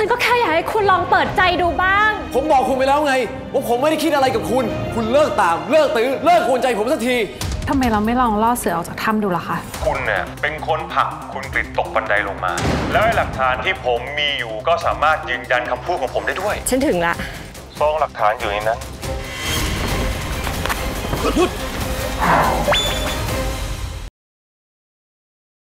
ฉันก็แค่อยากให้คุณลองเปิดใจดูบ้าง ผมบอกคุณไปแล้วไงว่าผมไม่ได้คิดอะไรกับคุณ คุณเลิกตาม เลิกตื้อ เลิกกวนใจผมสักทีทำไมเราไม่ลองล่อเสือออกจากถ้ำดูล่ะคะ คุณเนี่ยเป็นคนผลักคุณกริตกบันไดลงมา แล้วหลักฐานที่ผมมีอยู่ก็สามารถยืนยันคำพูดของผมได้ด้วย ฉันถึงละซองหลักฐานอยู่ในนั้น